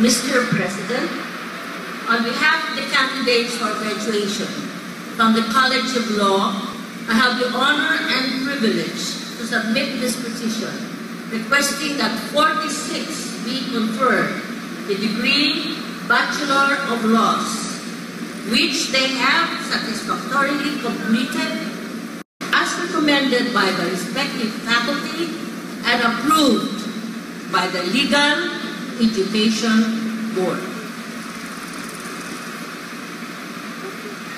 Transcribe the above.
Mr. President, on behalf of the candidates for graduation from the College of Law, I have the honor and privilege to submit this petition requesting that 46 be conferred the degree Bachelor of Laws, which they have satisfactorily completed as recommended by the respective faculty and approved by the Legal Education Board.